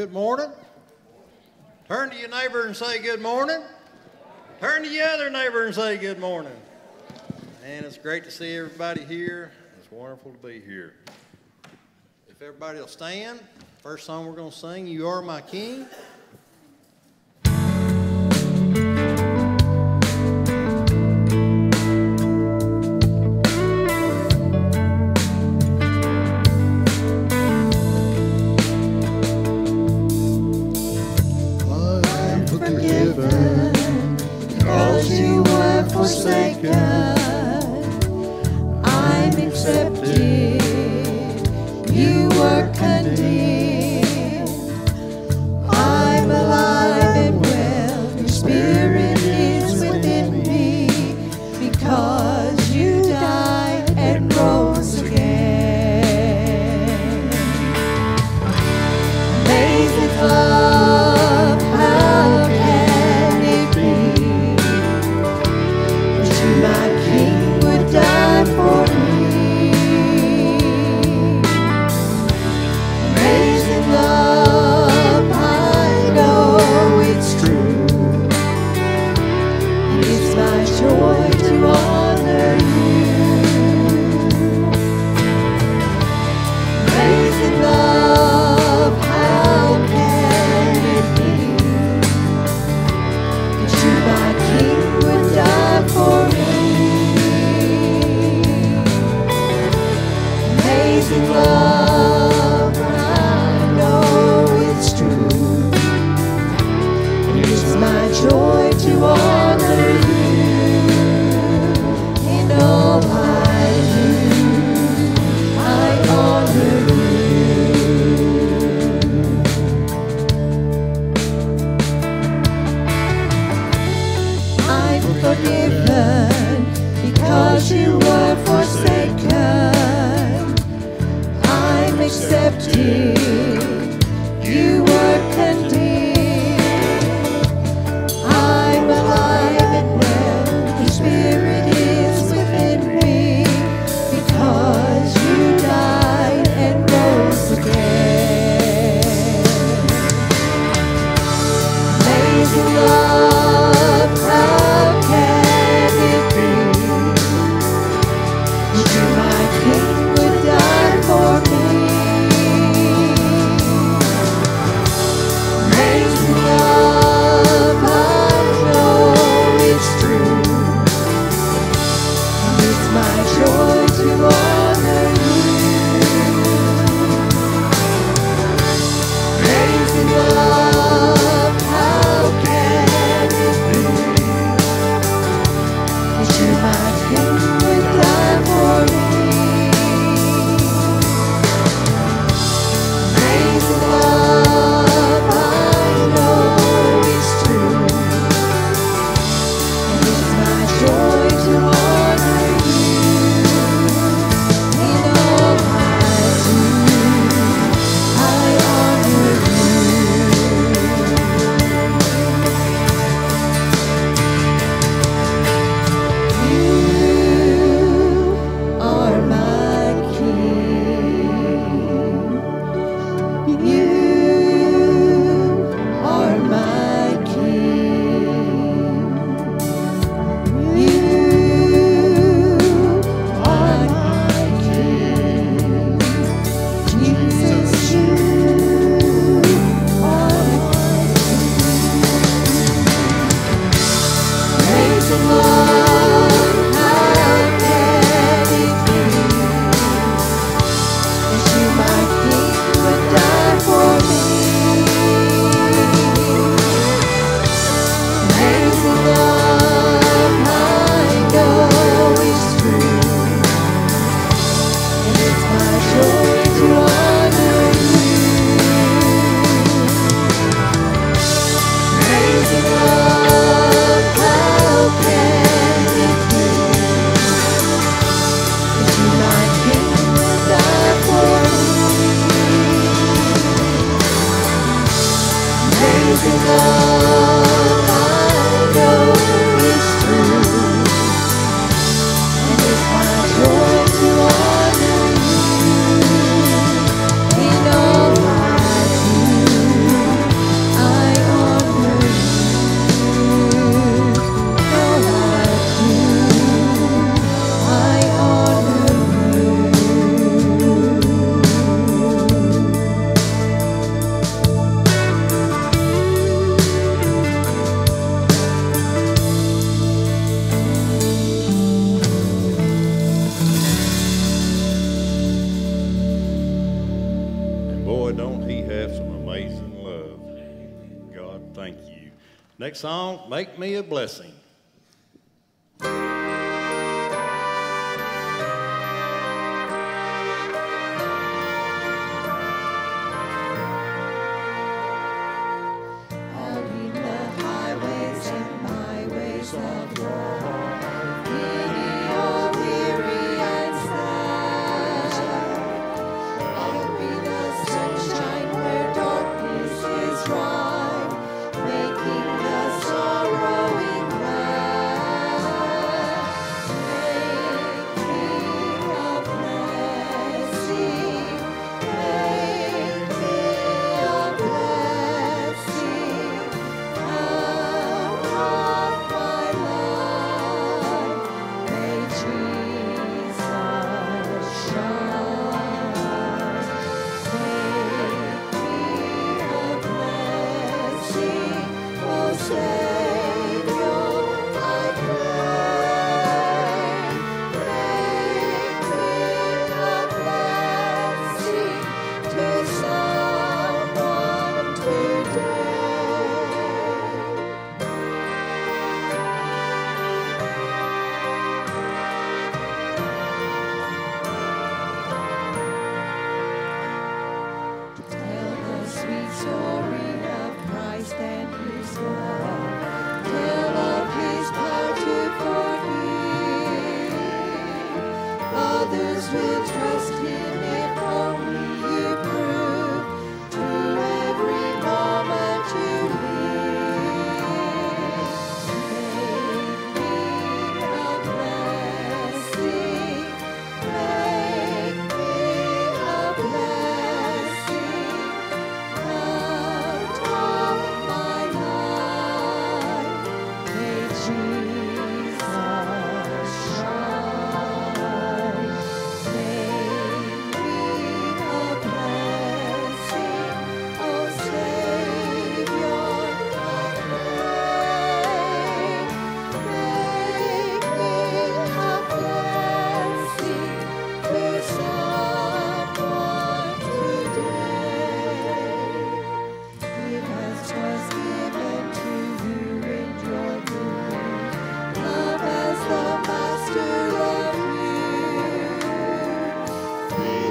Good morning. Turn to your neighbor and say good morning. Turn to your other neighbor and say good morning. And it's great to see everybody here. It's wonderful to be here. If everybody will stand, first song we're going to sing, You Are My King.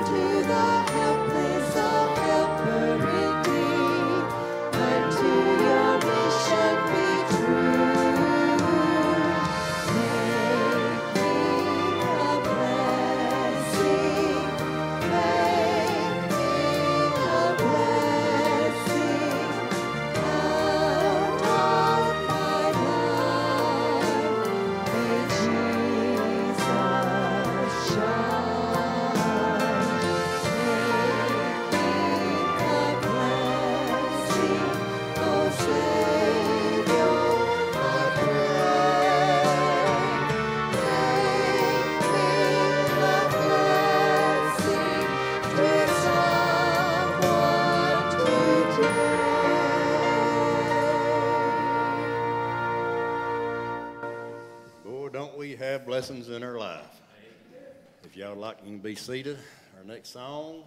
to the blessings in her life. If y'all like, you can be seated. Our next song.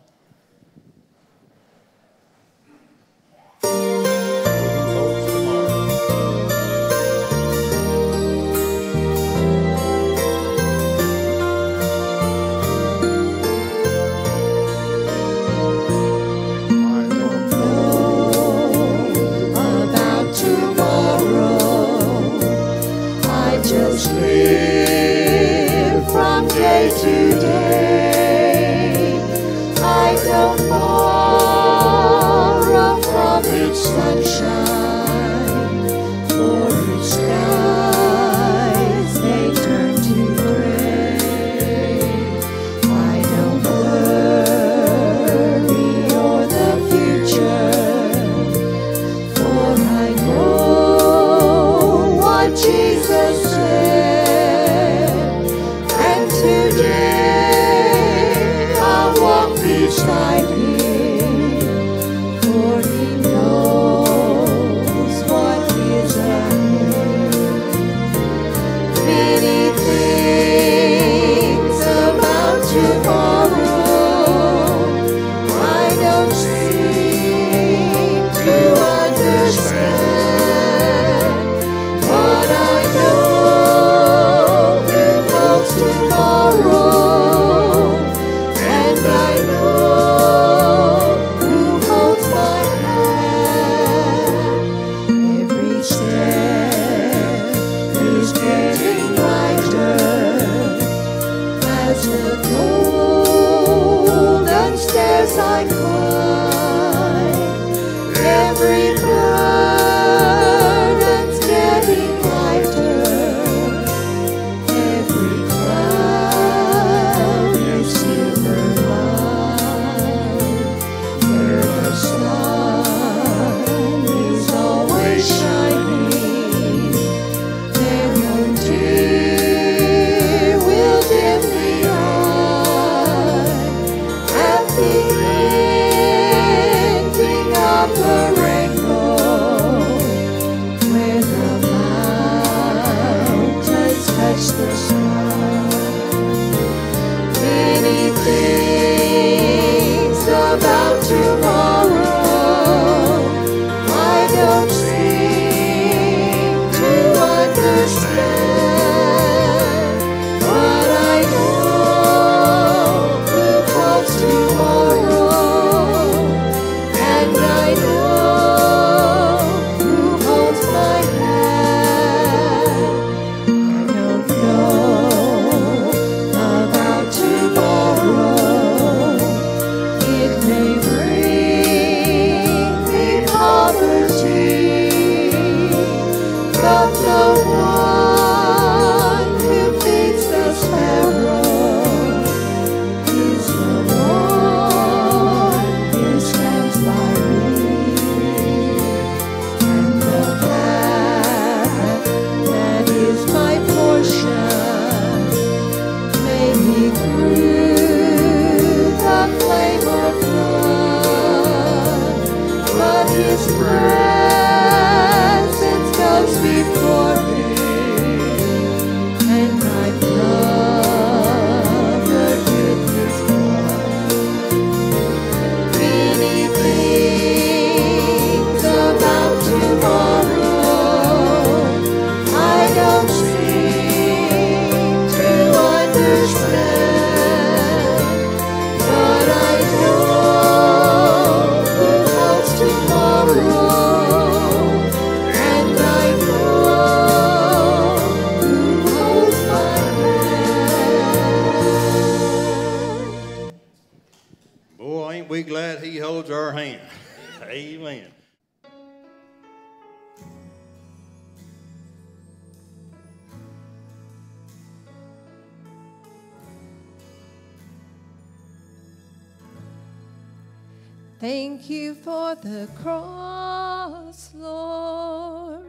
Thank you for the cross, Lord.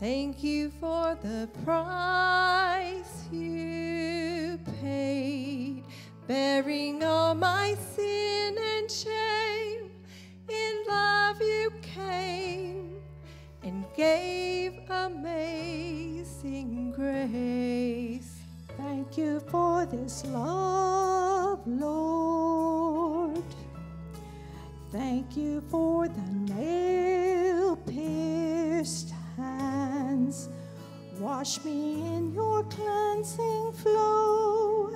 Thank you for the price you paid, bearing all my sin and shame. In love you came and gave amazing grace. Thank you for this love, Lord. Thank you for the nail pierced hands. Wash me in your cleansing flow.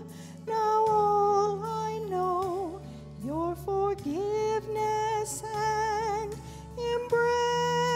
Now all I know, your forgiveness and embrace.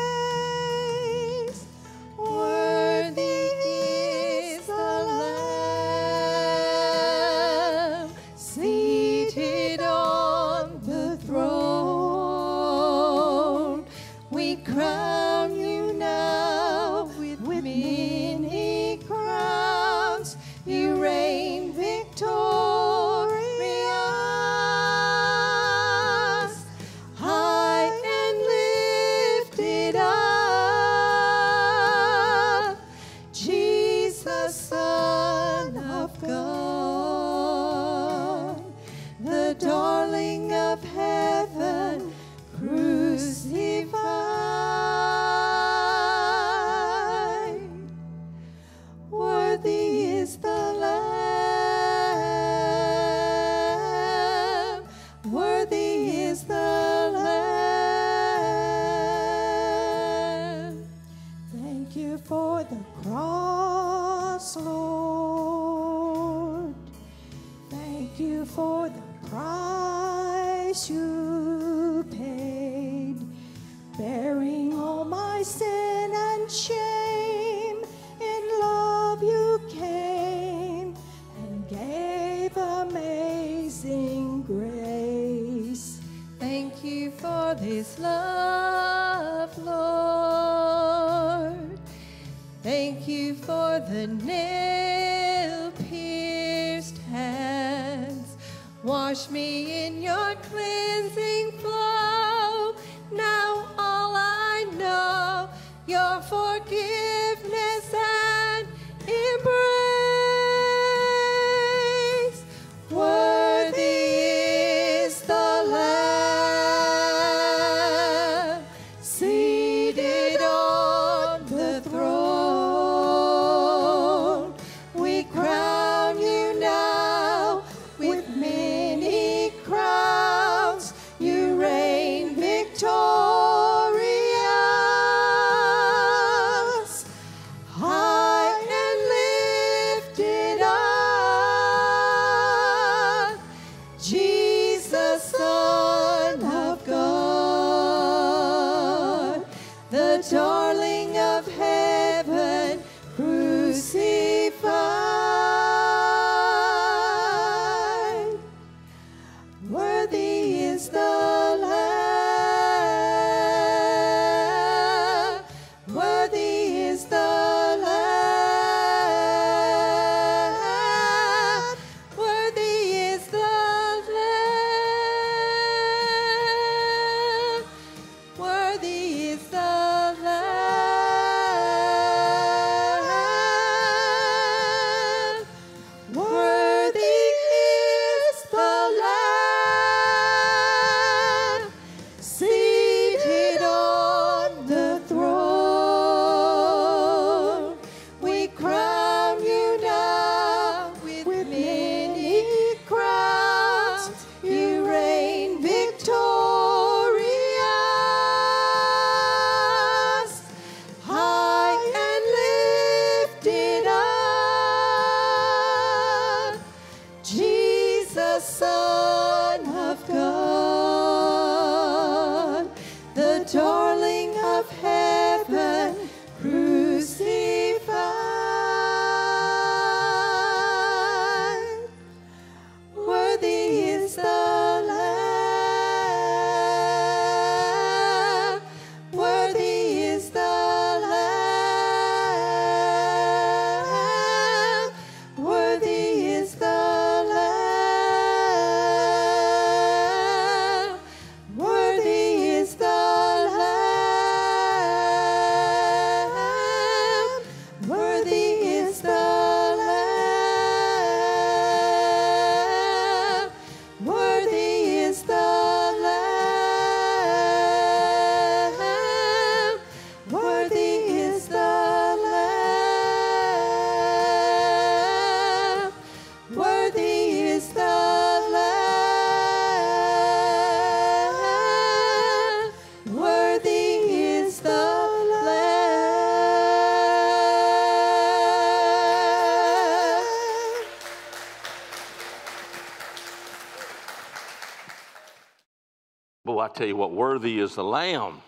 Tell you what, worthy is the Lamb.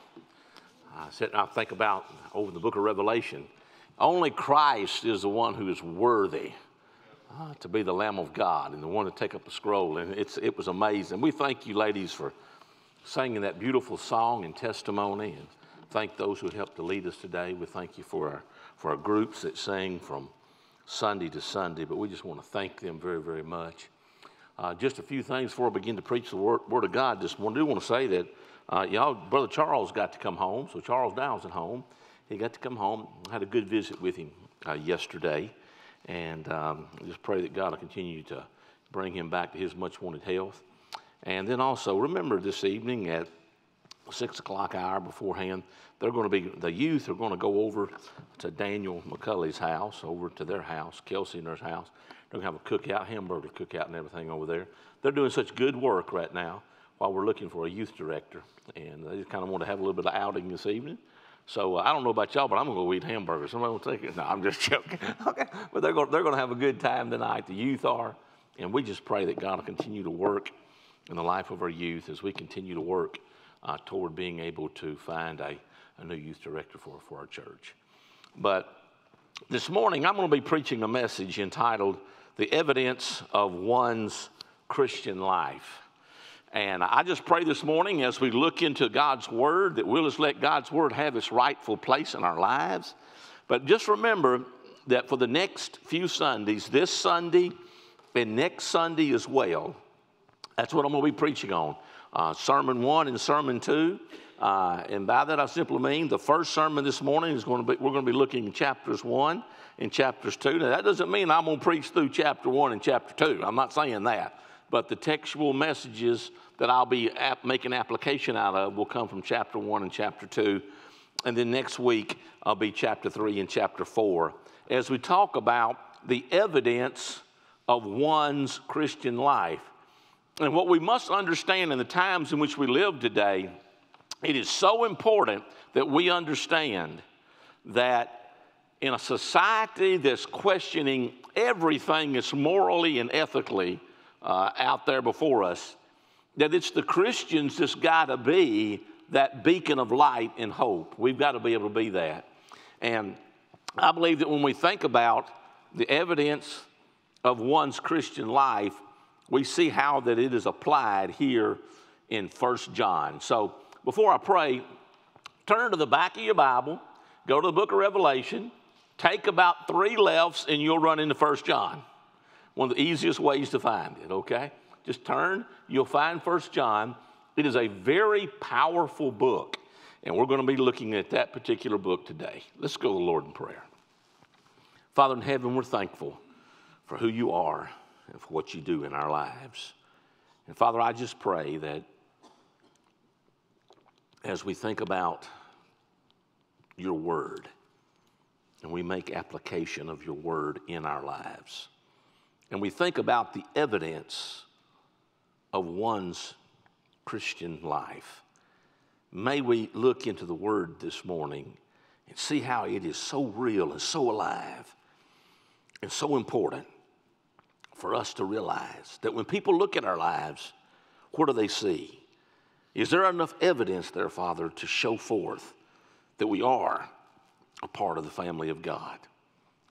I sit and I think about over the book of Revelation. Only Christ is the one who is worthy uh, to be the Lamb of God and the one to take up the scroll. And it's, it was amazing. We thank you, ladies, for singing that beautiful song and testimony. And thank those who helped to lead us today. We thank you for our, for our groups that sing from Sunday to Sunday. But we just want to thank them very, very much. Uh, just a few things before I begin to preach the Word, word of God. Just want, do want to say that uh, y'all, Brother Charles got to come home. So Charles Dow's at home. He got to come home. I had a good visit with him uh, yesterday. And um, just pray that God will continue to bring him back to his much wanted health. And then also, remember this evening at six o'clock hour beforehand, they're going to be, the youth are going to go over to Daniel McCulley's house, over to their house, Kelsey and her house. They're going to have a cookout, hamburger cookout, and everything over there. They're doing such good work right now while we're looking for a youth director. And they just kind of want to have a little bit of outing this evening. So uh, I don't know about y'all, but I'm going to go eat hamburgers. Somebody will take it? No, I'm just joking. okay. But they're going, they're going to have a good time tonight. The youth are. And we just pray that God will continue to work in the life of our youth as we continue to work uh, toward being able to find a, a new youth director for, for our church. But this morning, I'm going to be preaching a message entitled The Evidence of One's Christian Life. And I just pray this morning as we look into God's Word that we'll just let God's Word have its rightful place in our lives. But just remember that for the next few Sundays, this Sunday and next Sunday as well, that's what I'm going to be preaching on. Uh, sermon one and sermon two. Uh, and by that I simply mean the first sermon this morning is going to be, we're going to be looking chapters one and chapters two. Now that doesn't mean I'm going to preach through chapter one and chapter two. I'm not saying that. But the textual messages that I'll be ap- making application out of will come from chapter one and chapter two. And then next week, I'll be chapter three and chapter four. As we talk about the evidence of one's Christian life. And what we must understand in the times in which we live today, it is so important that we understand that in a society that's questioning everything that's morally and ethically uh, out there before us, that it's the Christians that's got to be that beacon of light and hope. We've got to be able to be that. And I believe that when we think about the evidence of one's Christian life, we see how that it is applied here in First John. So before I pray, turn to the back of your Bible, go to the book of Revelation, take about three lefts, and you'll run into First John. One of the easiest ways to find it, okay? Just turn, you'll find First John. It is a very powerful book, and we're going to be looking at that particular book today. Let's go to the Lord in prayer. Father in heaven, we're thankful for who you are and for what you do in our lives. And Father, I just pray that as we think about your word and we make application of your word in our lives, and we think about the evidence of one's Christian life. May we look into the Word this morning and see how it is so real and so alive and so important for us to realize that when people look at our lives, what do they see? Is there enough evidence there, Father, to show forth that we are a part of the family of God?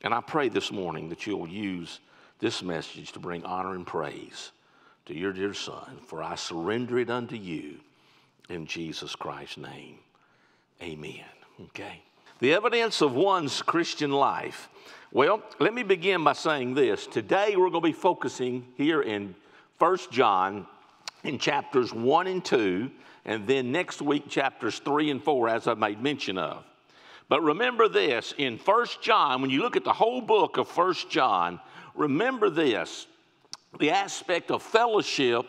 And I pray this morning that you'll use this message to bring honor and praise to your dear Son, for I surrender it unto you in Jesus Christ's name. Amen. Okay. The evidence of one's Christian life. Well, let me begin by saying this. Today we're going to be focusing here in 1 John in chapters 1 and 2, and then next week chapters 3 and 4, as I made mention of. But remember this in 1 John, when you look at the whole book of 1 John, remember this the aspect of fellowship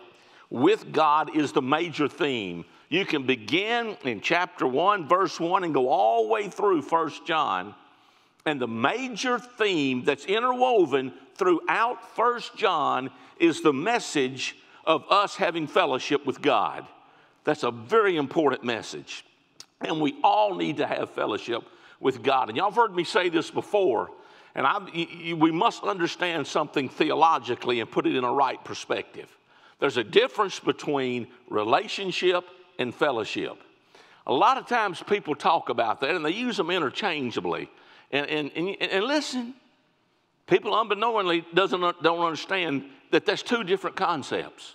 with God is the major theme. You can begin in chapter 1, verse 1, and go all the way through First John. And the major theme that's interwoven throughout First John is the message of us having fellowship with God. That's a very important message. And we all need to have fellowship with God. And y'all have heard me say this before and I, we must understand something theologically and put it in a right perspective. There's a difference between relationship and fellowship. A lot of times people talk about that and they use them interchangeably. And, and, and, and listen, people unbeknowingly doesn't, don't understand that that's two different concepts.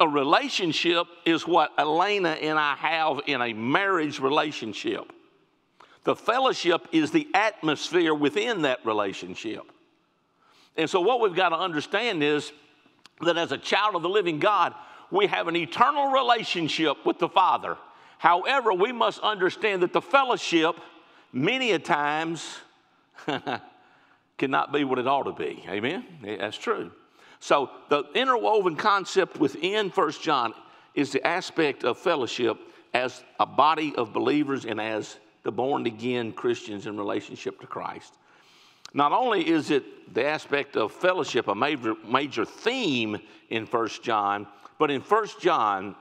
A relationship is what Elena and I have in a marriage relationship. The fellowship is the atmosphere within that relationship. And so, what we've got to understand is that as a child of the living God, we have an eternal relationship with the Father. However, we must understand that the fellowship, many a times, cannot be what it ought to be. Amen? That's true. So, the interwoven concept within First John is the aspect of fellowship as a body of believers and as the born again Christians in relationship to Christ. Not only is it the aspect of fellowship a major, major theme in First John, but in First John,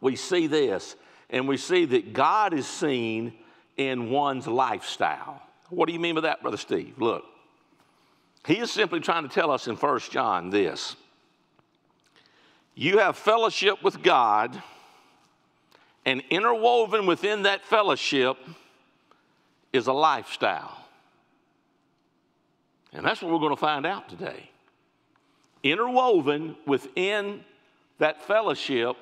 we see this, and we see that God is seen in one's lifestyle. What do you mean by that, Brother Steve? Look, he is simply trying to tell us in First John this you have fellowship with God, and interwoven within that fellowship is a lifestyle. And that's what we're going to find out today. Interwoven within that fellowship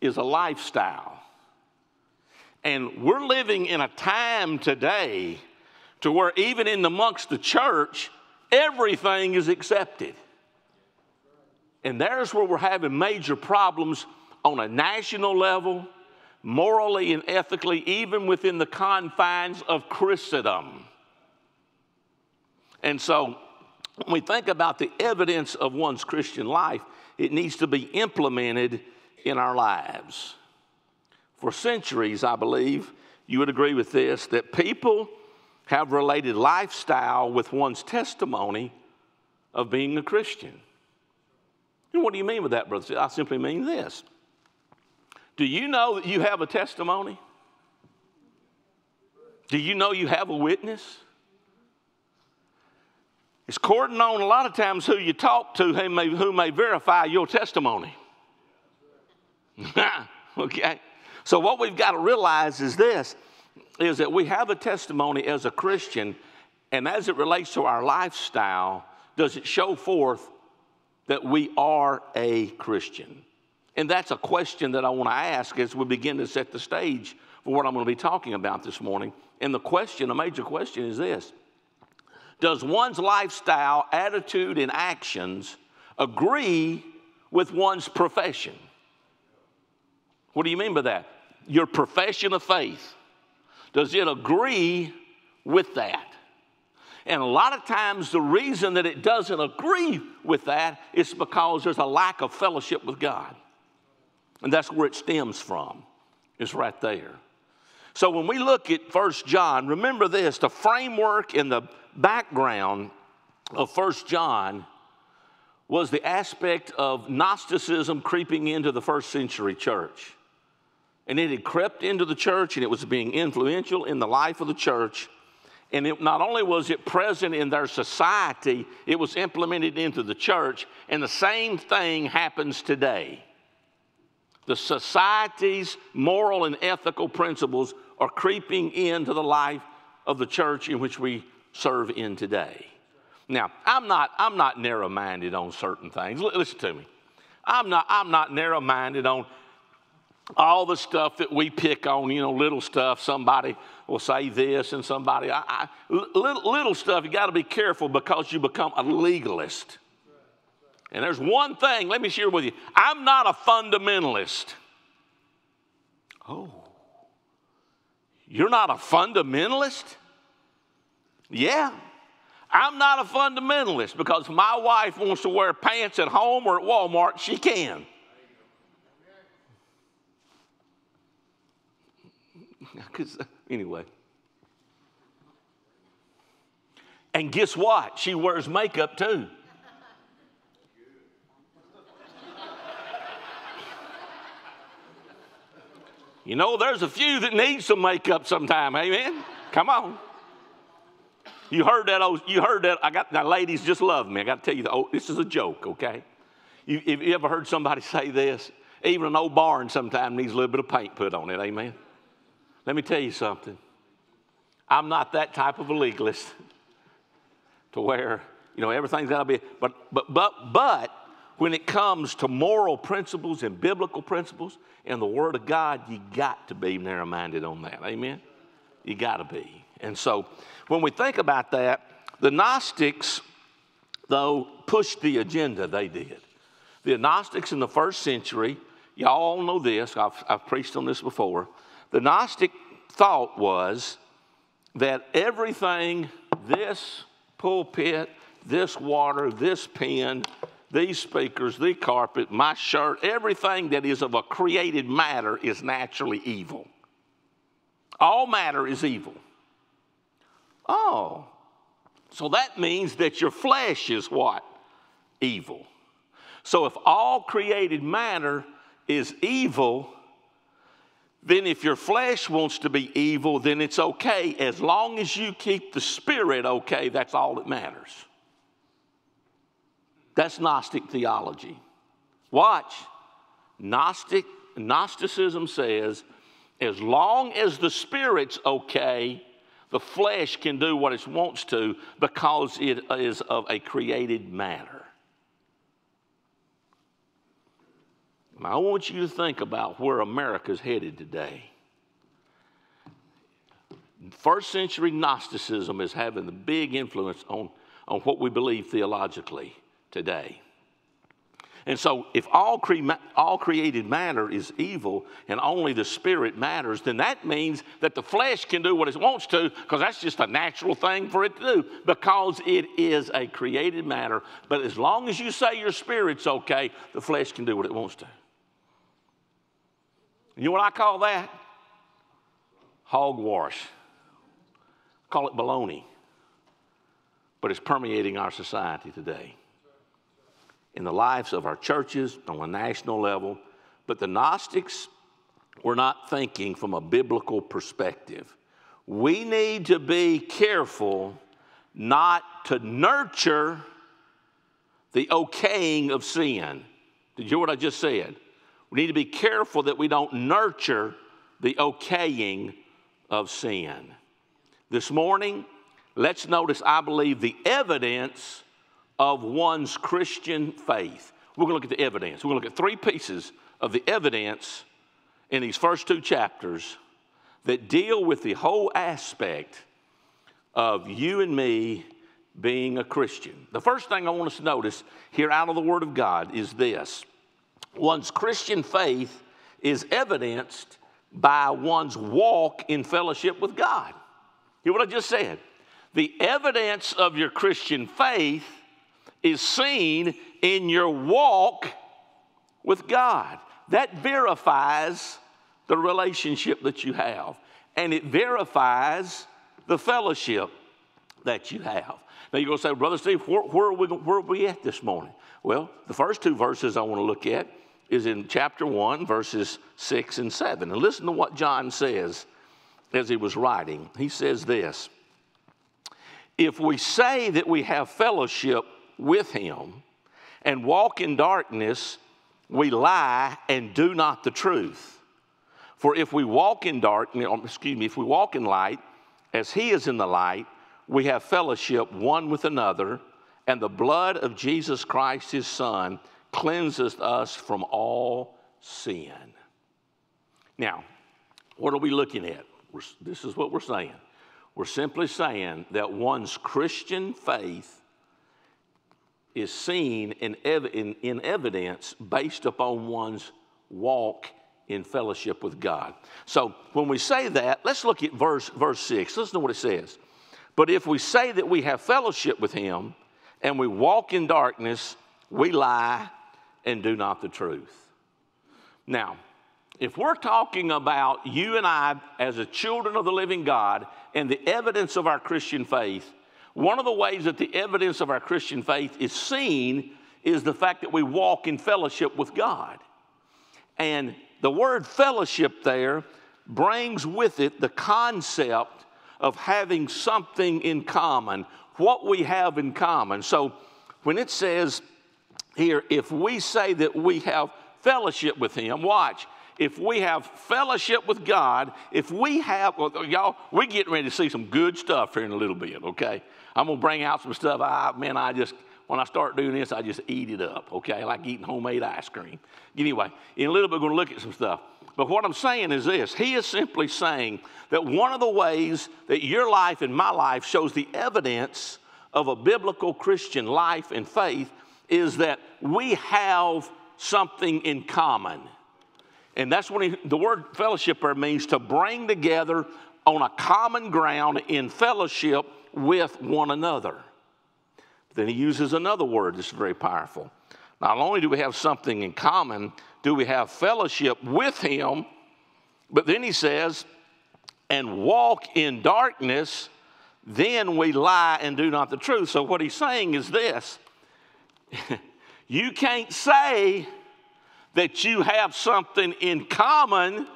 is a lifestyle. And we're living in a time today to where even in amongst the church, everything is accepted. And there's where we're having major problems on a national level, morally and ethically, even within the confines of Christendom. And so, when we think about the evidence of one's Christian life, it needs to be implemented in our lives. For centuries, I believe, you would agree with this, that people have related lifestyle with one's testimony of being a Christian. And what do you mean with that, brother? I simply mean this. Do you know that you have a testimony? Do you know you have a witness? It's courting on a lot of times who you talk to who may, who may verify your testimony. okay? So, what we've got to realize is this is that we have a testimony as a Christian, and as it relates to our lifestyle, does it show forth that we are a Christian? And that's a question that I want to ask as we begin to set the stage for what I'm going to be talking about this morning. And the question, a major question, is this Does one's lifestyle, attitude, and actions agree with one's profession? What do you mean by that? Your profession of faith. Does it agree with that? And a lot of times, the reason that it doesn't agree with that is because there's a lack of fellowship with God. And that's where it stems from, is right there. So when we look at First John, remember this the framework and the background of First John was the aspect of Gnosticism creeping into the first century church. And it had crept into the church and it was being influential in the life of the church. And it, not only was it present in their society, it was implemented into the church. And the same thing happens today. The society's moral and ethical principles are creeping into the life of the church in which we serve in today. Now, I'm not, I'm not narrow minded on certain things. L- listen to me. I'm not, I'm not narrow minded on all the stuff that we pick on, you know, little stuff. Somebody will say this, and somebody, I, I, little, little stuff, you got to be careful because you become a legalist. And there's one thing, let me share with you I'm not a fundamentalist. Oh, you're not a fundamentalist? Yeah. I'm not a fundamentalist because my wife wants to wear pants at home or at Walmart, she can. Because, anyway. And guess what? She wears makeup too. You know, there's a few that need some makeup sometime. Amen. Come on. You heard that? Oh, you heard that? I got now, ladies just love me. I got to tell you, oh, this is a joke, okay? You, you ever heard somebody say this? Even an old barn sometimes needs a little bit of paint put on it, amen? Let me tell you something. I'm not that type of a legalist to where, you know, everything's got to be, but, but, but, but when it comes to moral principles and biblical principles and the Word of God, you got to be narrow minded on that, amen? You got to be. And so when we think about that, the Gnostics, though, pushed the agenda, they did. The Gnostics in the first century, y'all all know this, I've, I've preached on this before. The Gnostic thought was that everything, this pulpit, this water, this pen, these speakers, the carpet, my shirt, everything that is of a created matter is naturally evil. All matter is evil. Oh, so that means that your flesh is what? Evil. So if all created matter is evil, then if your flesh wants to be evil, then it's okay. As long as you keep the spirit okay, that's all that matters. That's Gnostic theology. Watch. Gnostic, Gnosticism says as long as the spirit's okay, the flesh can do what it wants to because it is of a created matter. I want you to think about where America's headed today. First century Gnosticism is having the big influence on, on what we believe theologically today. And so, if all, cre- all created matter is evil and only the spirit matters, then that means that the flesh can do what it wants to because that's just a natural thing for it to do because it is a created matter. But as long as you say your spirit's okay, the flesh can do what it wants to. You know what I call that? Hogwash. Call it baloney. But it's permeating our society today. In the lives of our churches on a national level. But the Gnostics were not thinking from a biblical perspective. We need to be careful not to nurture the okaying of sin. Did you hear what I just said? We need to be careful that we don't nurture the okaying of sin. This morning, let's notice, I believe, the evidence of one's Christian faith. We're going to look at the evidence. We're going to look at three pieces of the evidence in these first two chapters that deal with the whole aspect of you and me being a Christian. The first thing I want us to notice here out of the Word of God is this One's Christian faith is evidenced by one's walk in fellowship with God. Hear what I just said? The evidence of your Christian faith is seen in your walk with God. That verifies the relationship that you have, and it verifies the fellowship that you have. Now you're going to say, Brother Steve, where, where, are we, where are we at this morning? Well, the first two verses I want to look at is in chapter 1, verses 6 and 7. And listen to what John says as he was writing. He says this If we say that we have fellowship with him and walk in darkness, we lie and do not the truth. For if we walk in darkness, um, excuse me, if we walk in light, as he is in the light, we have fellowship one with another, and the blood of Jesus Christ, his Son, cleanseth us from all sin. Now, what are we looking at? We're, this is what we're saying. We're simply saying that one's Christian faith is seen in, ev- in, in evidence based upon one's walk in fellowship with God. So when we say that, let's look at verse, verse 6. Listen to what it says. But if we say that we have fellowship with Him and we walk in darkness, we lie and do not the truth. Now, if we're talking about you and I as a children of the living God and the evidence of our Christian faith, one of the ways that the evidence of our Christian faith is seen is the fact that we walk in fellowship with God. And the word fellowship there brings with it the concept of having something in common, what we have in common. So when it says here, if we say that we have fellowship with Him, watch, if we have fellowship with God, if we have, well, y'all, we're getting ready to see some good stuff here in a little bit, okay? I'm gonna bring out some stuff. I, man, I just, when I start doing this, I just eat it up, okay? Like eating homemade ice cream. Anyway, in a little bit, we're gonna look at some stuff. But what I'm saying is this He is simply saying that one of the ways that your life and my life shows the evidence of a biblical Christian life and faith is that we have something in common. And that's what he, the word fellowshipper means to bring together on a common ground in fellowship with one another. Then he uses another word that's very powerful. Not only do we have something in common, do we have fellowship with him, but then he says, and walk in darkness, then we lie and do not the truth. So what he's saying is this you can't say that you have something in common.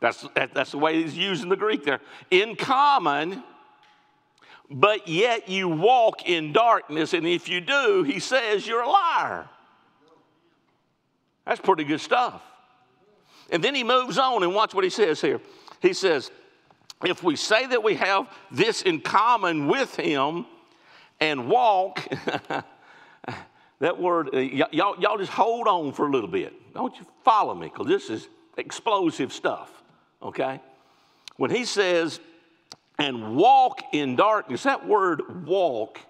That's, that's the way he's using the Greek there. In common, but yet you walk in darkness. And if you do, he says you're a liar. That's pretty good stuff. And then he moves on and watch what he says here. He says, if we say that we have this in common with him and walk, that word, uh, y- y'all, y'all just hold on for a little bit. Don't you follow me, because this is explosive stuff, okay? When he says, and walk in darkness, that word walk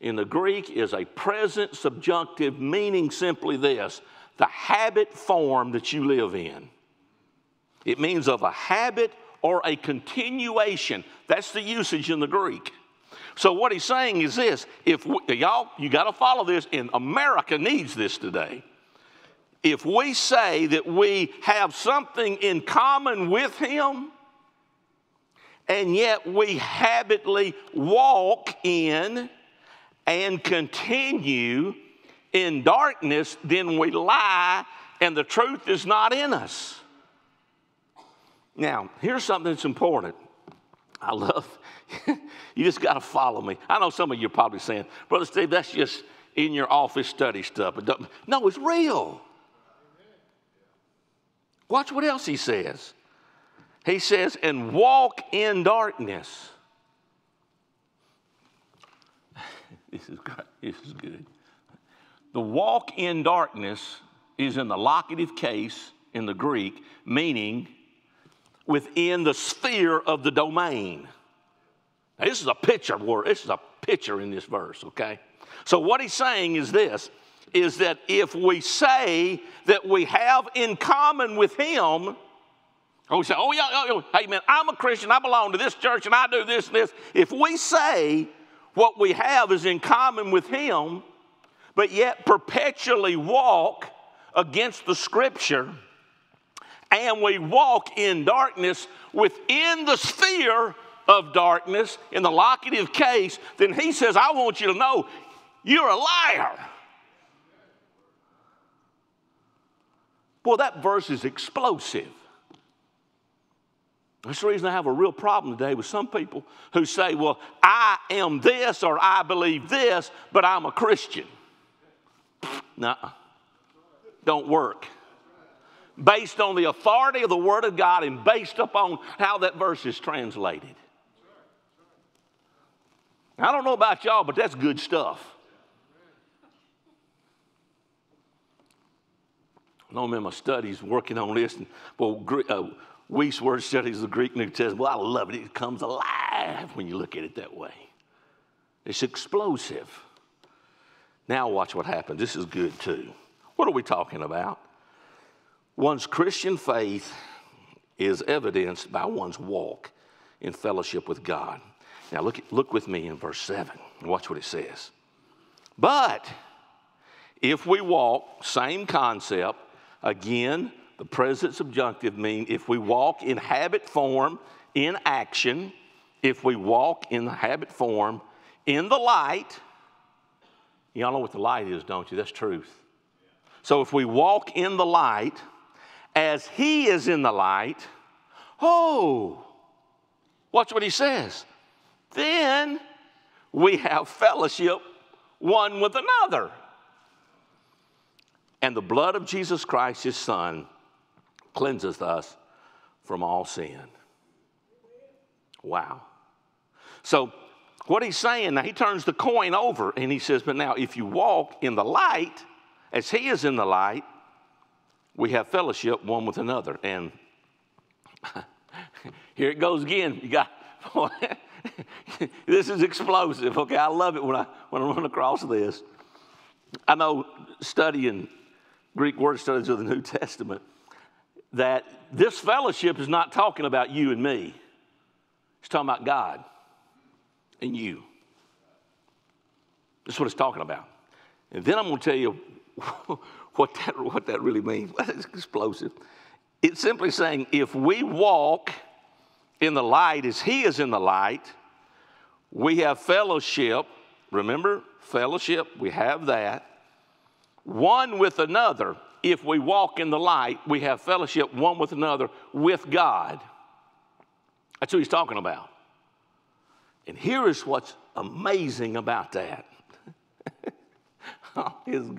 in the Greek is a present subjunctive, meaning simply this the habit form that you live in. It means of a habit or a continuation. That's the usage in the Greek. So what he's saying is this: if we, y'all, you got to follow this, and America needs this today. If we say that we have something in common with him, and yet we habitually walk in and continue in darkness, then we lie and the truth is not in us. Now, here's something that's important. I love, you just got to follow me. I know some of you are probably saying, Brother Steve, that's just in your office study stuff. No, it's real. Watch what else he says. He says, and walk in darkness. this is. This is good. The walk in darkness is in the locative case in the Greek, meaning within the sphere of the domain. Now, this is a picture word. This is a picture in this verse, okay? So what he's saying is this is that if we say that we have in common with him, Oh, we say, oh, yeah, oh, oh, hey, man, I'm a Christian. I belong to this church and I do this and this. If we say what we have is in common with Him, but yet perpetually walk against the Scripture, and we walk in darkness within the sphere of darkness, in the locative case, then He says, I want you to know you're a liar. Boy, that verse is explosive. That's the reason I have a real problem today with some people who say, Well, I am this or I believe this, but I'm a Christian. No, don't work. Based on the authority of the Word of God and based upon how that verse is translated. I don't know about y'all, but that's good stuff. I know I'm in my studies working on this, and well, uh, Wuest word studies of the Greek New Testament. Well, I love it. It comes alive when you look at it that way. It's explosive. Now, watch what happens. This is good too. What are we talking about? One's Christian faith is evidenced by one's walk in fellowship with God. Now, look, look with me in verse 7 and watch what it says. But if we walk, same concept, again, the present subjunctive mean if we walk in habit form, in action, if we walk in the habit form, in the light, y'all know what the light is, don't you? That's truth. So if we walk in the light, as he is in the light, oh, watch what he says. Then we have fellowship one with another. And the blood of Jesus Christ, his Son, cleanseth us from all sin. Wow. So, what he's saying now, he turns the coin over and he says, But now, if you walk in the light, as he is in the light, we have fellowship one with another. And here it goes again. You got, this is explosive. Okay, I love it when I, when I run across this. I know studying Greek word studies of the New Testament that this fellowship is not talking about you and me, it's talking about God and you. That's what it's talking about. And then I'm going to tell you what that, what that really means. Explosive. It's simply saying if we walk in the light as He is in the light, we have fellowship. Remember, fellowship, we have that. One with another. If we walk in the light, we have fellowship one with another with God. That's who He's talking about. And here is what's amazing about that. oh,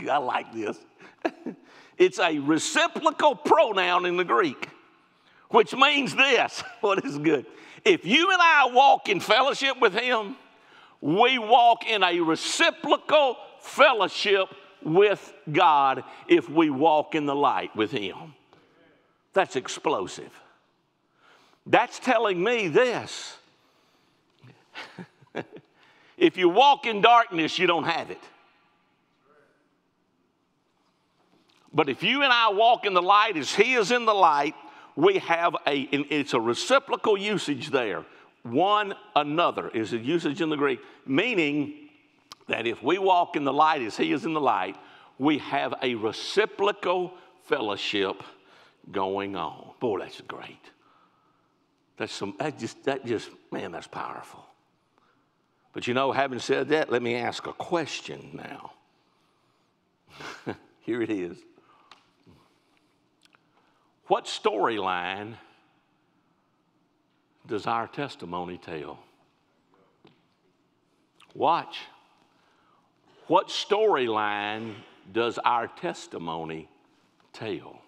I like this. it's a reciprocal pronoun in the Greek, which means this what is good? If you and I walk in fellowship with Him, we walk in a reciprocal fellowship with God if we walk in the light with Him. That's explosive. That's telling me this if you walk in darkness, you don't have it. But if you and I walk in the light as He is in the light, we have a, it's a reciprocal usage there. One another is a usage in the Greek, meaning that if we walk in the light as He is in the light, we have a reciprocal fellowship going on. Boy, that's great. That's some, that just, that just, man, that's powerful. But you know, having said that, let me ask a question now. Here it is. What storyline does our testimony tell? Watch. What storyline does our testimony tell?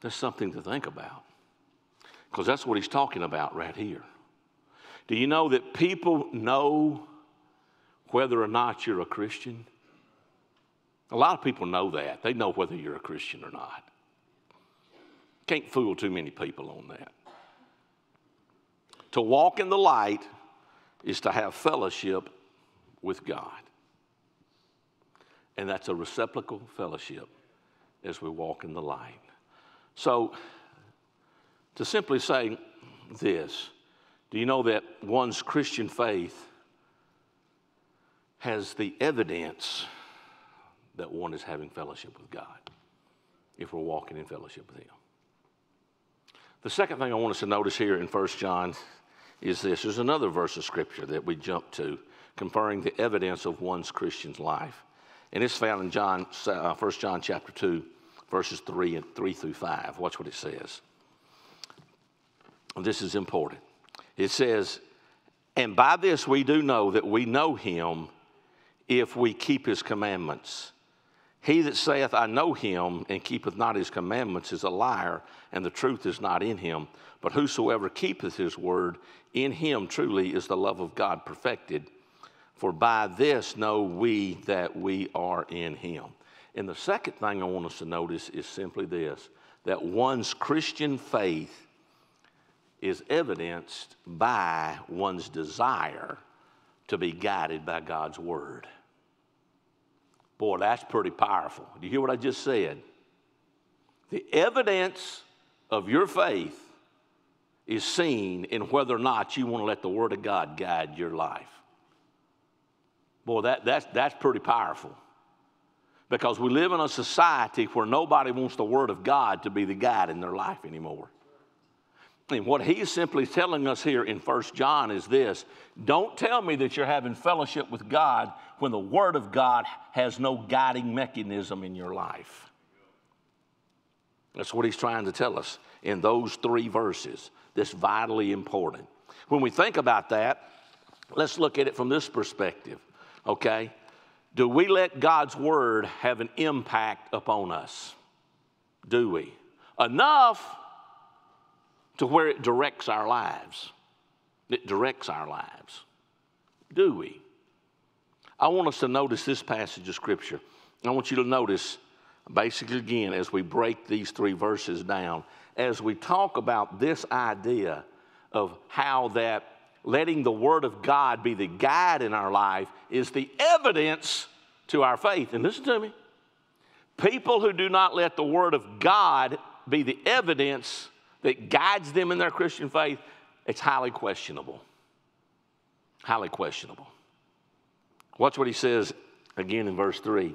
That's something to think about. Because that's what he's talking about right here. Do you know that people know whether or not you're a Christian? A lot of people know that. They know whether you're a Christian or not. Can't fool too many people on that. To walk in the light is to have fellowship with God. And that's a reciprocal fellowship as we walk in the light. So, to simply say this, do you know that one's Christian faith has the evidence that one is having fellowship with God if we're walking in fellowship with Him? The second thing I want us to notice here in 1 John is this there's another verse of Scripture that we jump to conferring the evidence of one's Christian's life. And it's found in John, uh, 1 John chapter 2, verses 3 and 3 through 5. Watch what it says. This is important. It says, And by this we do know that we know him if we keep his commandments. He that saith, I know him, and keepeth not his commandments, is a liar, and the truth is not in him. But whosoever keepeth his word, in him truly is the love of God perfected. For by this know we that we are in him. And the second thing I want us to notice is simply this that one's Christian faith is evidenced by one's desire to be guided by God's word. Boy, that's pretty powerful. Do you hear what I just said? The evidence of your faith is seen in whether or not you want to let the Word of God guide your life. Boy, that, that's, that's pretty powerful. Because we live in a society where nobody wants the Word of God to be the guide in their life anymore. And what he's simply telling us here in First John is this don't tell me that you're having fellowship with God when the Word of God has no guiding mechanism in your life. That's what he's trying to tell us in those three verses. That's vitally important. When we think about that, let's look at it from this perspective, okay? Do we let God's word have an impact upon us? Do we? Enough to where it directs our lives. It directs our lives. Do we? I want us to notice this passage of Scripture. I want you to notice, basically, again, as we break these three verses down, as we talk about this idea of how that letting the Word of God be the guide in our life is the evidence to our faith. And listen to me people who do not let the Word of God be the evidence that guides them in their Christian faith, it's highly questionable. Highly questionable. Watch what he says again in verse 3.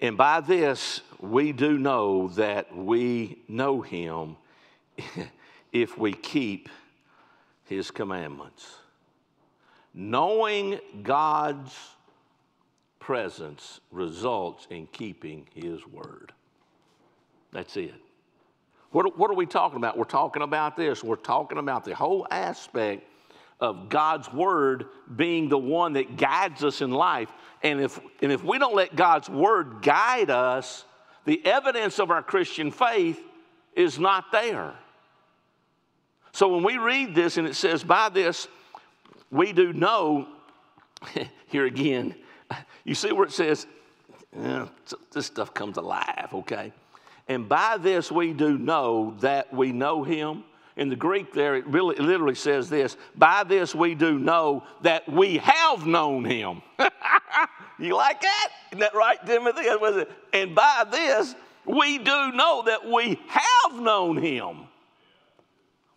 And by this we do know that we know him if we keep his commandments. Knowing God's presence results in keeping his word. That's it. What, what are we talking about? We're talking about this. We're talking about the whole aspect of God's word being the one that guides us in life. And if, and if we don't let God's word guide us, the evidence of our Christian faith is not there. So when we read this and it says, by this we do know, here again, you see where it says, eh, this stuff comes alive, okay? And by this we do know that we know him. In the Greek, there, it really it literally says this By this we do know that we have known him. you like that? Isn't that right, Timothy? And by this we do know that we have known him.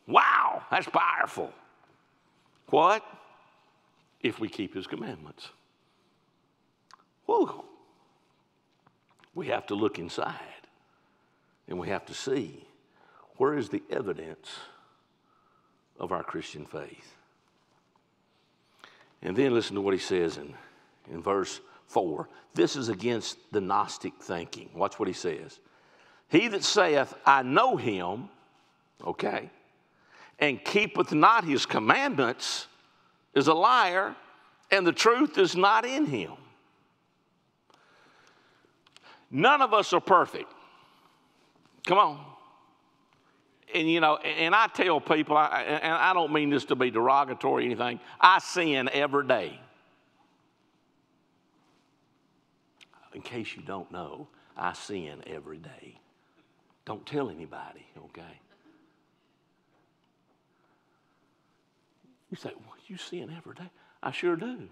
Wow, that's powerful. What? If we keep his commandments. Whew. We have to look inside. And we have to see where is the evidence of our Christian faith. And then listen to what he says in, in verse 4. This is against the Gnostic thinking. Watch what he says. He that saith, I know him, okay, and keepeth not his commandments is a liar, and the truth is not in him. None of us are perfect. Come on. And you know, and I tell people, and I don't mean this to be derogatory or anything, I sin every day. In case you don't know, I sin every day. Don't tell anybody, okay? You say, well, you sin every day? I sure do.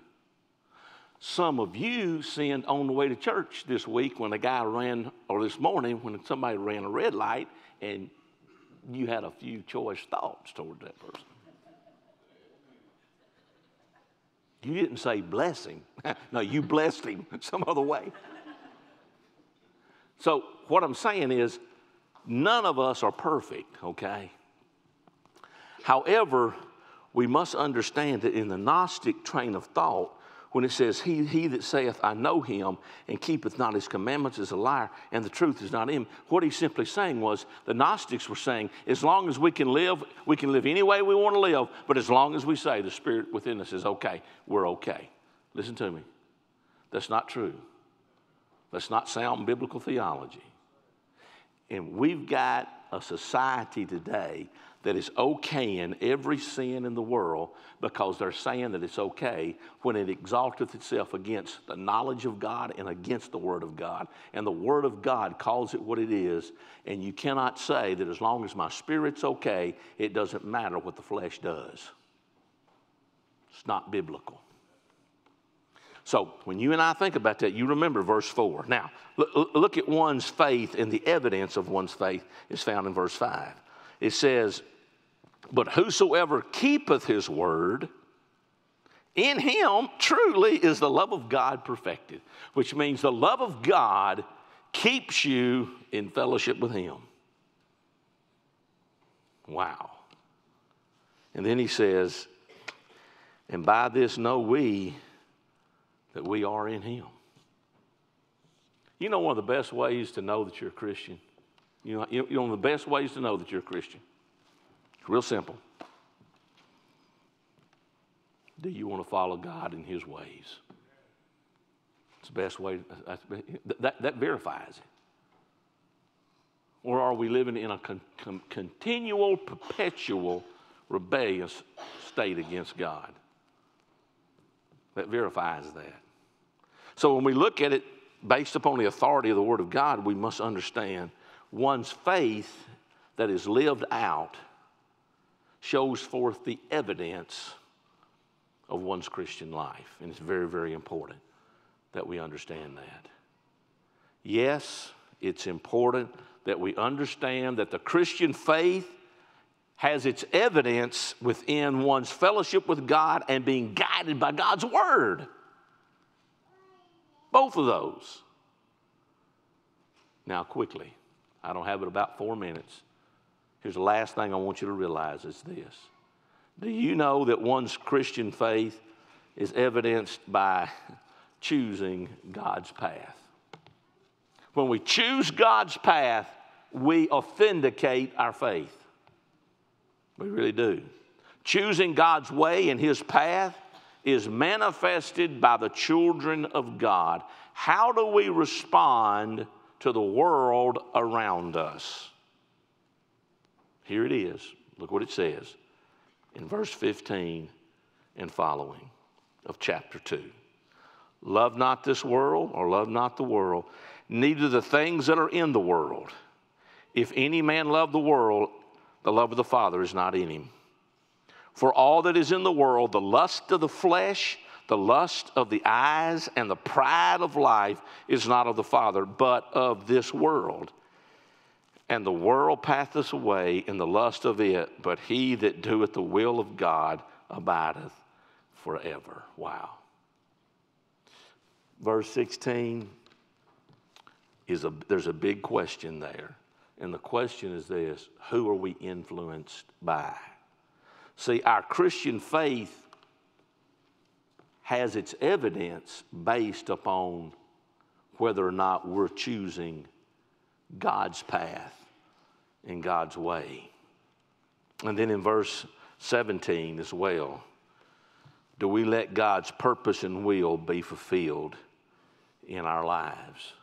Some of you sinned on the way to church this week when a guy ran, or this morning when somebody ran a red light and you had a few choice thoughts toward that person. You didn't say bless him. no, you blessed him some other way. So, what I'm saying is, none of us are perfect, okay? However, we must understand that in the Gnostic train of thought, when it says, he, he that saith, I know him, and keepeth not his commandments is a liar, and the truth is not in him. What he's simply saying was, the Gnostics were saying, as long as we can live, we can live any way we want to live, but as long as we say the Spirit within us is okay, we're okay. Listen to me. That's not true. That's not sound biblical theology. And we've got a society today that is okaying every sin in the world because they're saying that it's okay when it exalteth itself against the knowledge of God and against the Word of God. And the Word of God calls it what it is. And you cannot say that as long as my spirit's okay, it doesn't matter what the flesh does. It's not biblical. So when you and I think about that, you remember verse 4. Now, look at one's faith and the evidence of one's faith is found in verse 5. It says, but whosoever keepeth his word, in him truly is the love of God perfected, which means the love of God keeps you in fellowship with him. Wow. And then he says, and by this know we that we are in him. You know, one of the best ways to know that you're a Christian? You know, you know one of the best ways to know that you're a Christian? Real simple. Do you want to follow God in His ways? It's the best way, that, that verifies it. Or are we living in a con- con- continual, perpetual, rebellious state against God? That verifies that. So when we look at it based upon the authority of the Word of God, we must understand one's faith that is lived out shows forth the evidence of one's Christian life. And it's very, very important that we understand that. Yes, it's important that we understand that the Christian faith has its evidence within one's fellowship with God and being guided by God's Word. Both of those. Now, quickly, I don't have it about four minutes. Here's the last thing I want you to realize is this. Do you know that one's Christian faith is evidenced by choosing God's path? When we choose God's path, we authenticate our faith. We really do. Choosing God's way and His path is manifested by the children of God. How do we respond to the world around us? Here it is. Look what it says in verse 15 and following of chapter 2. Love not this world, or love not the world, neither the things that are in the world. If any man love the world, the love of the Father is not in him. For all that is in the world, the lust of the flesh, the lust of the eyes, and the pride of life is not of the Father, but of this world. And the world passeth away in the lust of it, but he that doeth the will of God abideth forever. Wow. Verse 16 is a there's a big question there. And the question is this who are we influenced by? See, our Christian faith has its evidence based upon whether or not we're choosing God's path in God's way. And then in verse 17 as well, do we let God's purpose and will be fulfilled in our lives?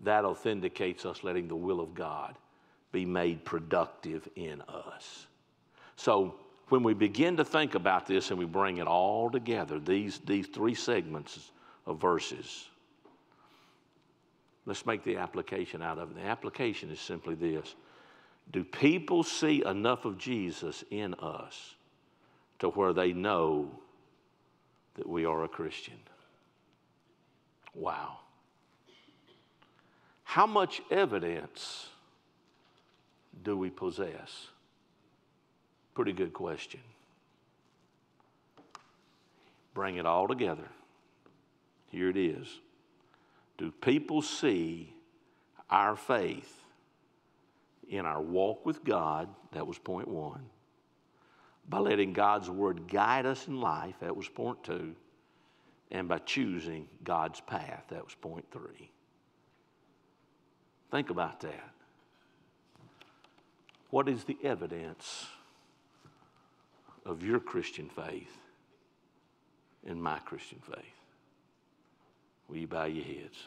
That authenticates us letting the will of God be made productive in us. So when we begin to think about this and we bring it all together, these, these three segments of verses, let's make the application out of it. The application is simply this Do people see enough of Jesus in us to where they know that we are a Christian? Wow. How much evidence do we possess? Pretty good question. Bring it all together. Here it is. Do people see our faith in our walk with God? That was point one. By letting God's word guide us in life? That was point two. And by choosing God's path? That was point three. Think about that. What is the evidence of your Christian faith and my Christian faith? Will you bow your heads?